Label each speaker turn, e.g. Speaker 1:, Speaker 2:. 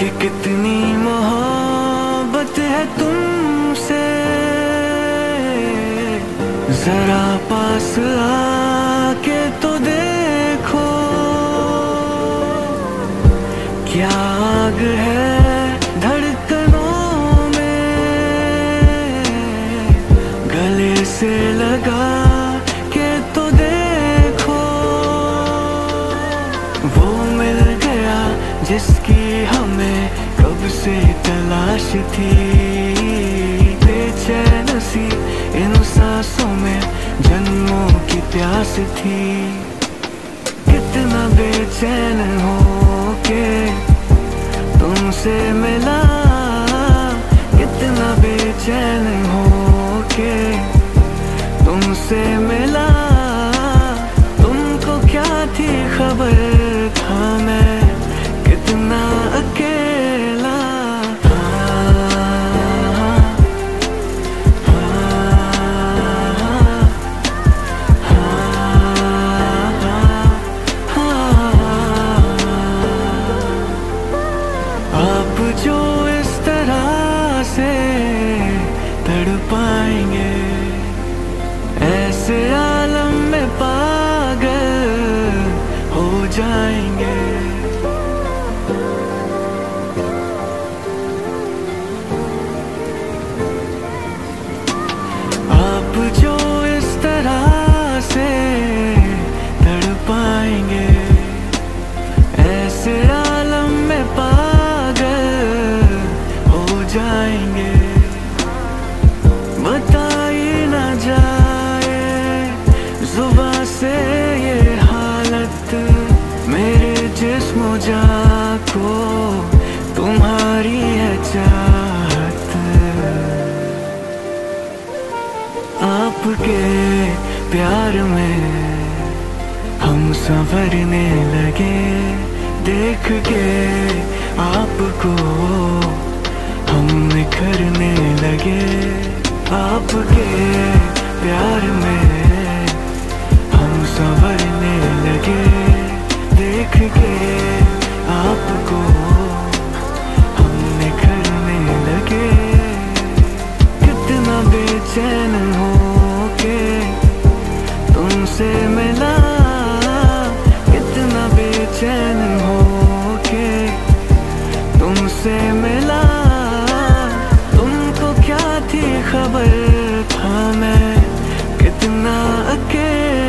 Speaker 1: कि कितनी मोहब्बत है तुमसे? जरा पास आके जिसकी हमें कब से तलाश थी। बेचैन सी इन सांसों में जन्मों की प्यास थी। कितना बेचैन हो के तुमसे मिला। कितना बेचैन हो के तुमसे मिला। तुमको क्या थी खबर था मैं? तड़पाएँगे ऐसे आलम में पागल हो जाएँगे। आप जो इस तरह से तड़पाएँगे ऐसे आलम में पागल हो जाएँगे। जिस्म जा को तुम्हारी है चाहत। आपके प्यार में हम संवरने लगे, देख के आपको बेचैन हो के तुमसे मिला कितना बेचैन हो के तुमसे मिला। तुमको क्या थी खबर था मैं? कितना अकेला